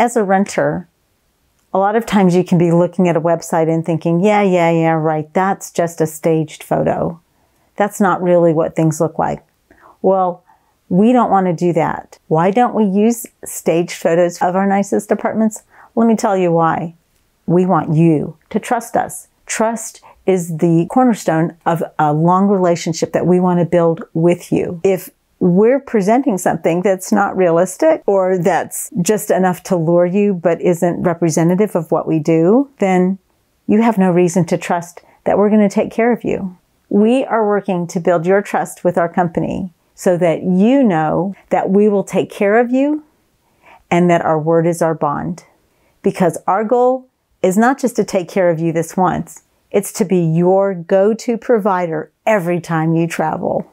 as a renter, a lot of times you can be looking at a website and thinking, yeah, yeah, yeah, right, that's just a staged photo. That's not really what things look like. Well, we don't want to do that. Why don't we use staged photos of our nicest apartments? Let me tell you why. We want you to trust us. Trust is the cornerstone of a long relationship that we want to build with you. If we're presenting something that's not realistic or that's just enough to lure you but isn't representative of what we do, then you have no reason to trust that we're going to take care of you. We are working to build your trust with our company so that you know that we will take care of you and that our word is our bond. Because our goal is not just to take care of you this once, it's to be your go to provider every time you travel.